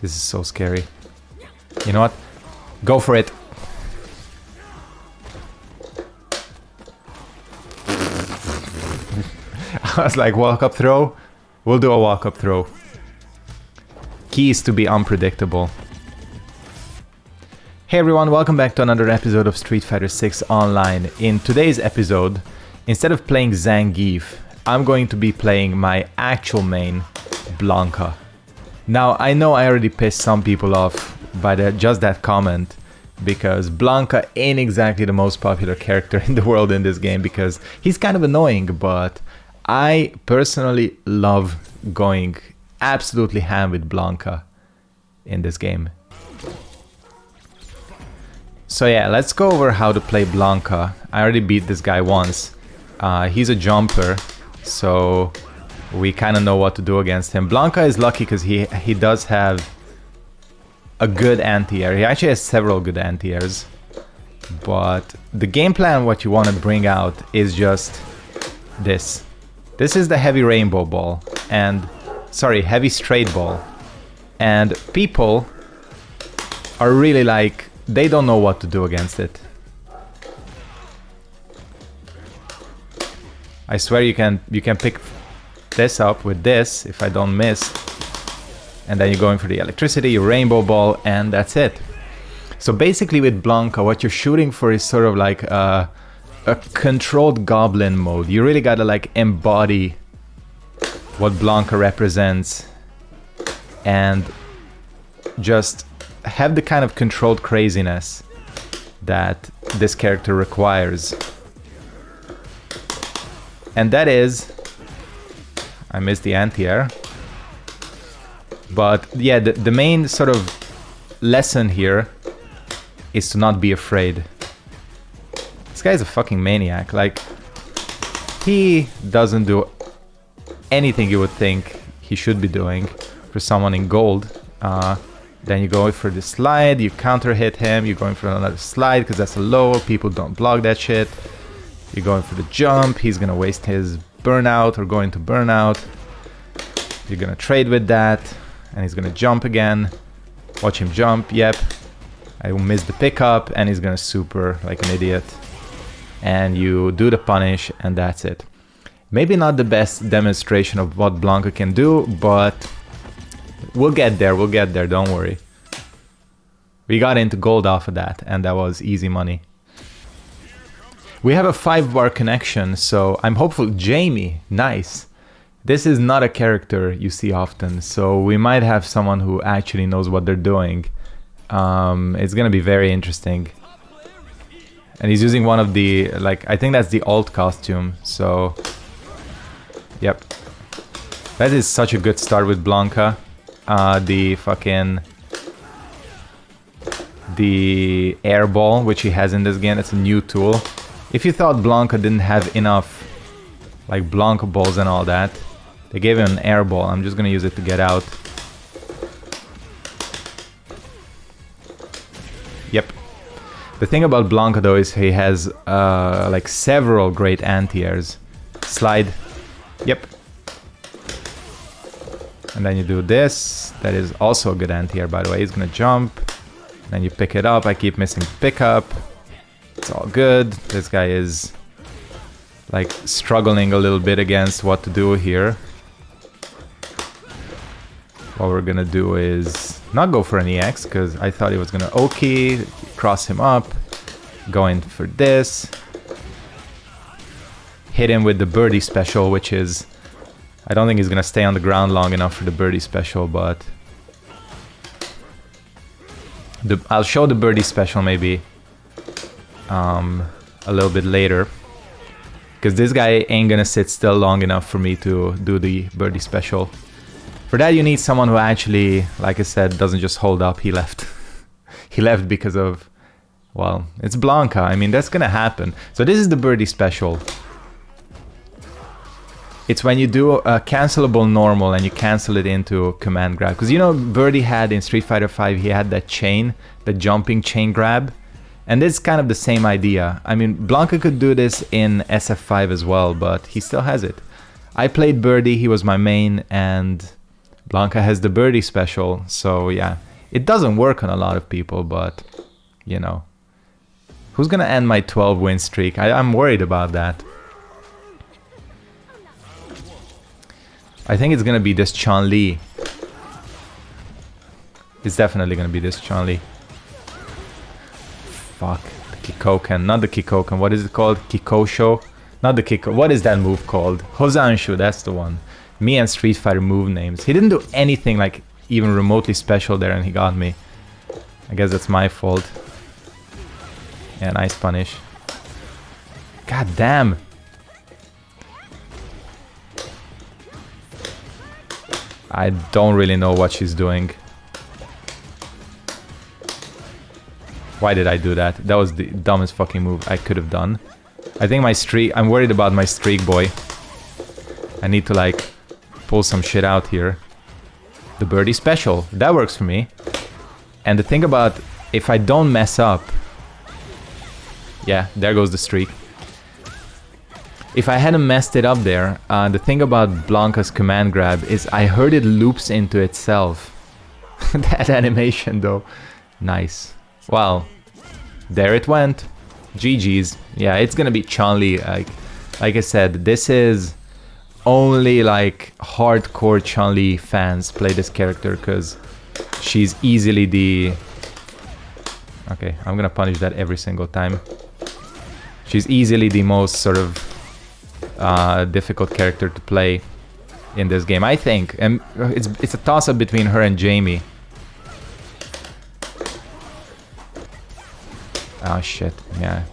This is so scary. You know what? Go for it. I was like, walk up throw. We'll do a walk up throw. Key is to be unpredictable. Hey everyone, welcome back to another episode of Street Fighter 6 Online. In today's episode, instead of playing Zangief, I'm going to be playing my actual main, Blanka. Now, I know I already pissed some people off by the, just that comment, because Blanka ain't exactly the most popular character in the world in this game because he's kind of annoying, but I personally love going absolutely ham with Blanka in this game. So yeah, let's go over how to play Blanka. I already beat this guy once. Uh, he's a jumper, so we kind of know what to do against him. Blanka is lucky because he he does have a good anti-air. He actually has several good anti-airs. But the game plan, what you want to bring out is just this. This is the heavy rainbow ball and sorry, heavy straight ball. And people are really like they don't know what to do against it. I swear you can you can pick this up with this if I don't miss. And then you're going for the electricity, your rainbow ball, and that's it. So basically with Blanka, what you're shooting for is sort of like a, a controlled goblin mode. You really gotta like embody what Blanka represents and just have the kind of controlled craziness that this character requires. And that is... I missed the anti-air. But yeah, the, the main sort of lesson here is to not be afraid. This guy's a fucking maniac. Like, he doesn't do anything you would think he should be doing for someone in gold. Uh, then you go for the slide, you counter hit him, you're going for another slide because that's a low, people don't block that shit. You're going for the jump, he's gonna waste his burnout or going to burnout. You're gonna trade with that, and he's gonna jump again. Watch him jump, yep. I will miss the pickup, and he's gonna super like an idiot. And you do the punish, and that's it. Maybe not the best demonstration of what Blanka can do, but we'll get there, we'll get there, don't worry. We got into gold off of that, and that was easy money. We have a 5 bar connection, so I'm hopeful. Jamie, nice. This is not a character you see often, so we might have someone who actually knows what they're doing. Um, it's gonna be very interesting. And he's using one of the, like, I think that's the alt costume, so... Yep. That is such a good start with Blanka. Uh, the fucking... The air ball, which he has in this game, it's a new tool. If you thought Blanka didn't have enough, like Blanka balls and all that, they gave him an air ball. I'm just gonna use it to get out. Yep. The thing about Blanka though is he has uh, like several great anti-airs. Slide. Yep. And then you do this. That is also a good anti-air by the way. He's gonna jump. Then you pick it up. I keep missing pickup. All good. This guy is like struggling a little bit against what to do here. What we're gonna do is not go for an EX because I thought he was gonna Oki, cross him up, going for this. Hit him with the birdie special, which is I don't think he's gonna stay on the ground long enough for the birdie special, but the, I'll show the birdie special maybe um, a little bit later because this guy ain't gonna sit still long enough for me to do the birdie special. For that you need someone who actually, like I said, doesn't just hold up, he left. he left because of, well, it's Blanka. I mean that's gonna happen. So this is the birdie special. It's when you do a cancelable normal and you cancel it into command grab. Because you know Birdie had in Street Fighter 5, he had that chain, the jumping chain grab. And it's kind of the same idea. I mean, Blanka could do this in SF5 as well, but he still has it. I played Birdie, he was my main, and Blanka has the birdie special, so yeah. It doesn't work on a lot of people, but, you know. Who's gonna end my 12 win streak? I, I'm worried about that. I think it's gonna be this Chun-Li. It's definitely gonna be this Chun-Li. Fuck. The Kikoken. Not the Kikoken. What is it called? Kikosho? Not the Kiko. What is that move called? Hazanshu, that's the one. Me and Street Fighter move names. He didn't do anything like even remotely special there and he got me. I guess that's my fault. Yeah, nice punish. God damn. I don't really know what she's doing. Why did I do that? That was the dumbest fucking move I could have done. I think my streak... I'm worried about my streak boy. I need to like pull some shit out here. The birdie special. That works for me. And the thing about if I don't mess up... Yeah, there goes the streak. If I hadn't messed it up there, uh, the thing about Blanka's command grab is I heard it loops into itself. that animation though. Nice. Well, there it went. GG's. Yeah, it's gonna be Chun-Li. Like, like I said, this is only like hardcore Chun-Li fans play this character because she's easily the... Okay, I'm gonna punish that every single time. She's easily the most sort of uh, difficult character to play in this game, I think. And it's, it's a toss-up between her and Jamie. Oh shit, yeah.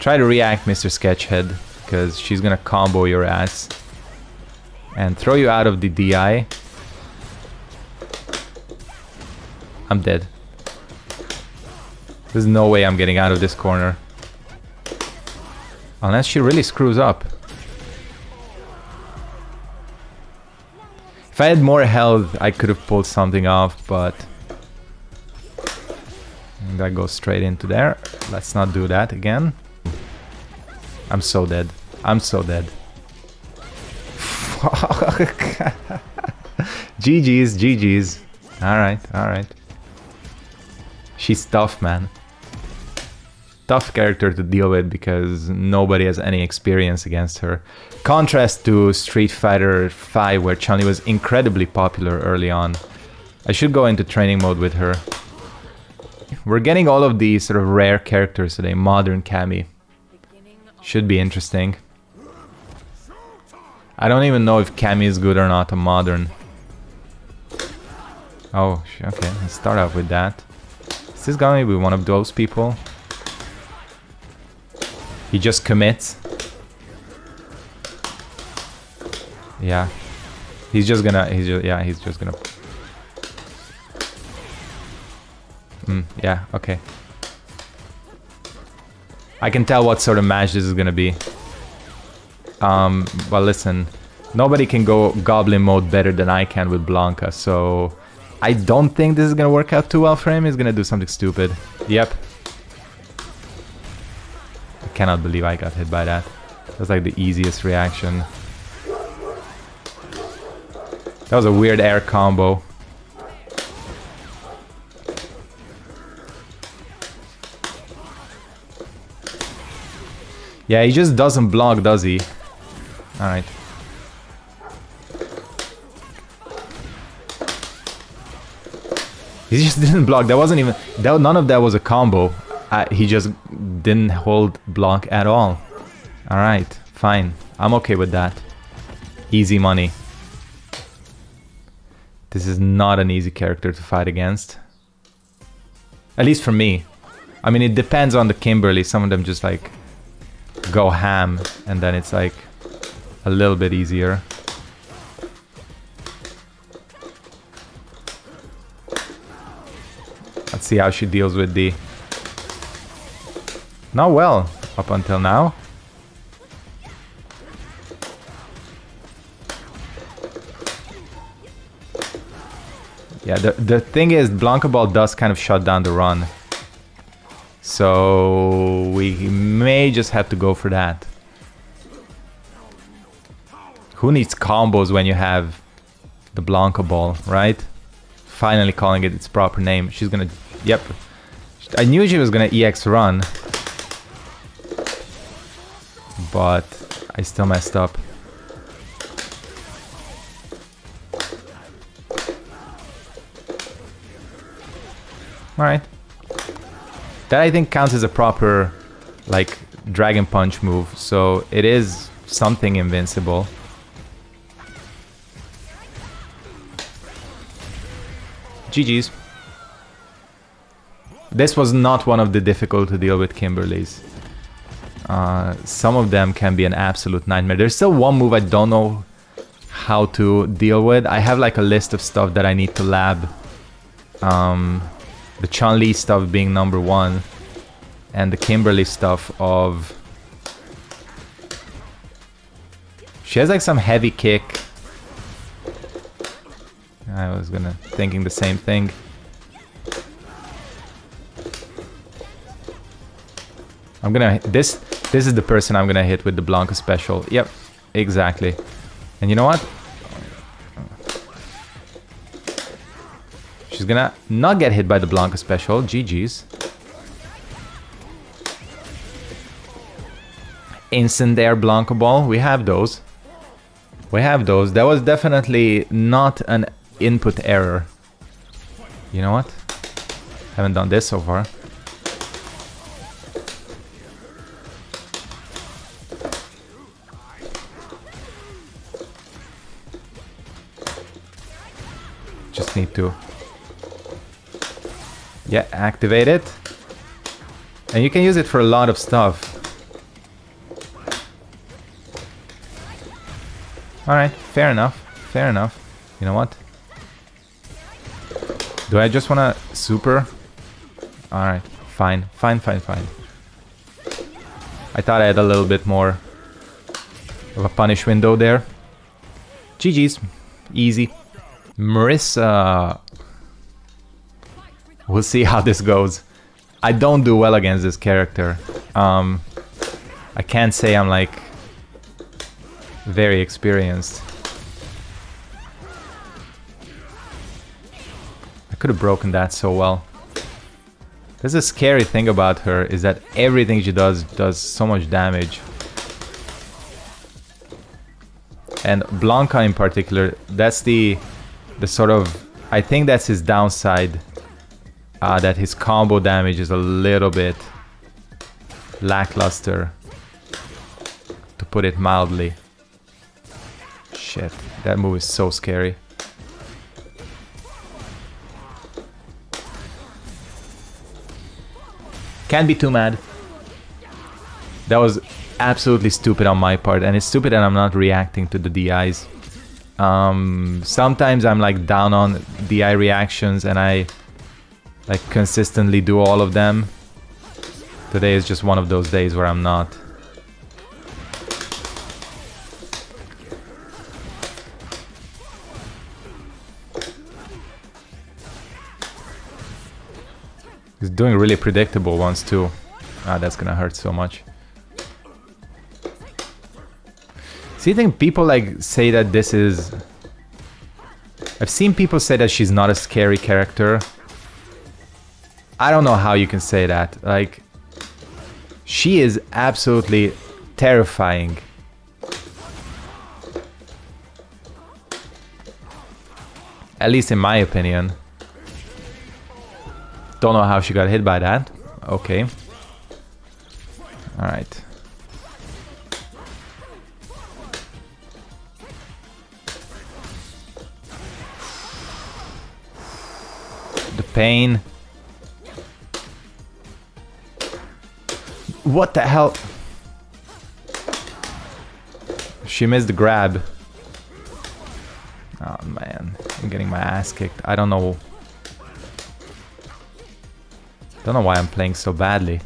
Try to react, Mr. Sketchead, because she's gonna combo your ass. And throw you out of the DI. I'm dead. There's no way I'm getting out of this corner. Unless she really screws up. If I had more health, I could have pulled something off, but... That goes straight into there. Let's not do that again. I'm so dead. I'm so dead. GG's, GG's. Alright, alright. She's tough, man. Tough character to deal with because nobody has any experience against her. Contrast to Street Fighter 5 where Chun-Li was incredibly popular early on. I should go into training mode with her. We're getting all of these sort of rare characters today, modern Cammy. Should be interesting. I don't even know if Cammy is good or not a modern. Oh, okay, let's start off with that. Is this gonna be one of those people? He just commits. Yeah. He's just gonna, he's just, yeah, he's just gonna Mm, yeah, okay. I can tell what sort of match this is gonna be. Um, well listen, nobody can go Goblin mode better than I can with Blanka, so... I don't think this is gonna work out too well for him, he's gonna do something stupid. Yep. I cannot believe I got hit by that. That's like the easiest reaction. That was a weird air combo. Yeah, he just doesn't block, does he? Alright. He just didn't block. That wasn't even... That, none of that was a combo. He just didn't hold block at all. Alright, fine. I'm okay with that. Easy money. This is not an easy character to fight against. At least for me. I mean, it depends on the Kimberly. Some of them just like go ham and then it's like a little bit easier. Let's see how she deals with the... Not well, up until now. Yeah, the, the thing is, Blanka Ball does kind of shut down the run. So we may just have to go for that. Who needs combos when you have the Blanka ball, right? Finally calling it its proper name. She's gonna... Yep. I knew she was gonna EX run. But I still messed up. Alright. That I think counts as a proper, like, Dragon Punch move, so it is something invincible. GG's. This was not one of the difficult to deal with Kimberlys. Uh, some of them can be an absolute nightmare. There's still one move I don't know how to deal with. I have like a list of stuff that I need to lab. Um, the Chun-Li stuff being number one. And the Kimberly stuff of... She has like some heavy kick. I was gonna thinking the same thing. I'm gonna this this is the person I'm gonna hit with the Blanka special. Yep, exactly. And you know what? She's gonna not get hit by the Blanka special. GG's. Instant air Blanka ball. We have those. We have those. That was definitely not an input error. You know what? Haven't done this so far. Just need to... Yeah, activate it. And you can use it for a lot of stuff. Alright, fair enough. Fair enough. You know what? Do I just wanna super? Alright, fine. Fine, fine, fine. I thought I had a little bit more of a punish window there. GG's. Easy. Marisa... We'll see how this goes. I don't do well against this character. Um, I can't say I'm like very experienced. I could have broken that so well. There's a scary thing about her is that everything she does does so much damage. And Blanka in particular, that's the the sort of I think that's his downside. Uh, that his combo damage is a little bit lackluster, to put it mildly. Shit, that move is so scary. Can't be too mad. That was absolutely stupid on my part, and it's stupid that I'm not reacting to the DIs. Um, sometimes I'm like down on DI reactions and I like consistently do all of them. Today is just one of those days where I'm not. He's doing really predictable ones too. Ah, that's gonna hurt so much. See, I think people like say that this is... I've seen people say that she's not a scary character. I don't know how you can say that. Like, she is absolutely terrifying. At least in my opinion. Don't know how she got hit by that. Okay. Alright. The pain. What the hell? She missed the grab. Oh man, I'm getting my ass kicked. I don't know don't know why I'm playing so badly.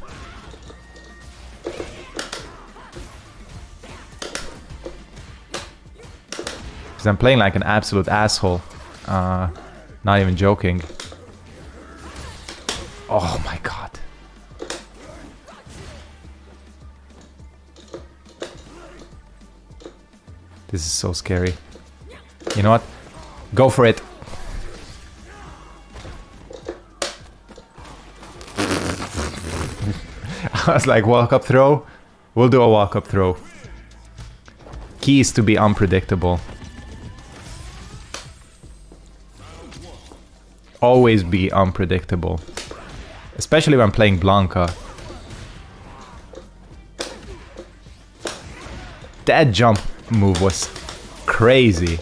Because I'm playing like an absolute asshole. Uh, not even joking. Oh my god. This is so scary. You know what? Go for it. I was like, walk up throw. We'll do a walk up throw. Key is to be unpredictable. Always be unpredictable. Especially when playing Blanka. That jump move was crazy.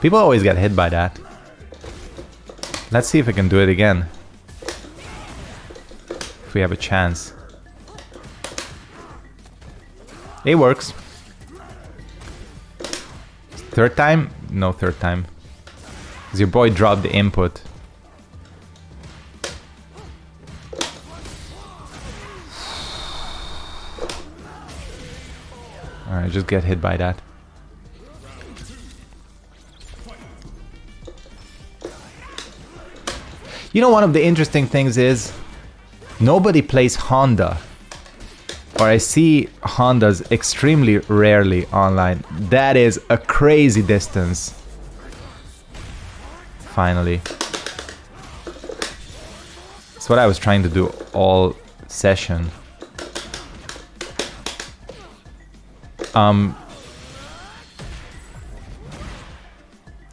People always get hit by that. Let's see if I can do it again. If we have a chance. It works. Third time? No third time. Because your boy dropped the input. Alright, just get hit by that. You know, one of the interesting things is nobody plays Honda. Or I see Hondas extremely rarely online. That is a crazy distance. Finally. That's what I was trying to do all session. Um,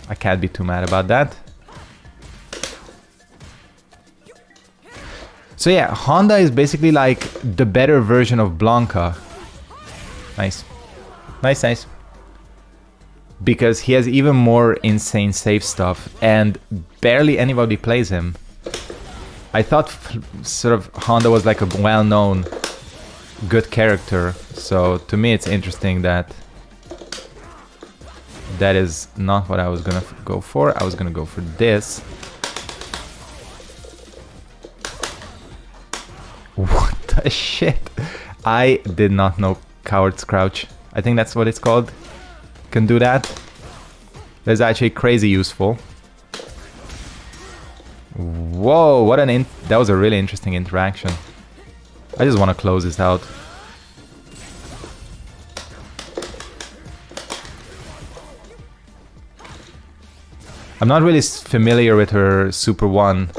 I can't be too mad about that. So yeah, Honda is basically like the better version of Blanka. Nice. Nice, nice. Because he has even more insane save stuff and barely anybody plays him. I thought sort of Honda was like a well-known good character. So to me it's interesting that that is not what I was gonna go for. I was gonna go for this. What the shit? I did not know Coward's Crouch. I think that's what it's called. Can do that. That's actually crazy useful. Whoa, what an that was a really interesting interaction. I just want to close this out. I'm not really familiar with her Super 1.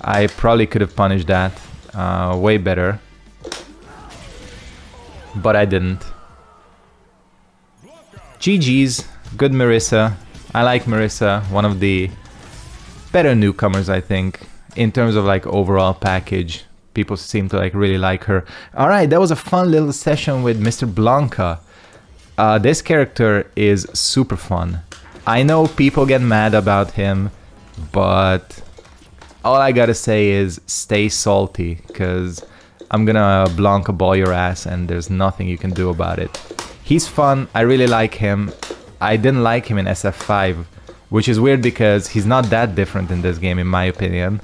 I probably could have punished that uh, way better. But I didn't. GG's, good Marisa. I like Marisa. one of the better newcomers I think, in terms of like overall package. People seem to like really like her. Alright, that was a fun little session with Mr. Blanka. Uh, this character is super fun. I know people get mad about him, but all I gotta say is stay salty, because I'm gonna Blanka ball your ass and there's nothing you can do about it. He's fun, I really like him. I didn't like him in SF5, which is weird because he's not that different in this game in my opinion.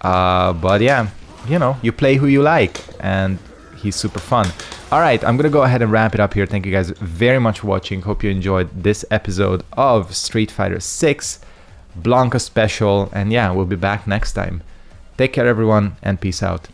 Uh, but yeah, you know, you play who you like and he's super fun. Alright, I'm gonna go ahead and wrap it up here. Thank you guys very much for watching. Hope you enjoyed this episode of Street Fighter 6. Blanka special. And yeah, we'll be back next time. Take care, everyone, and peace out.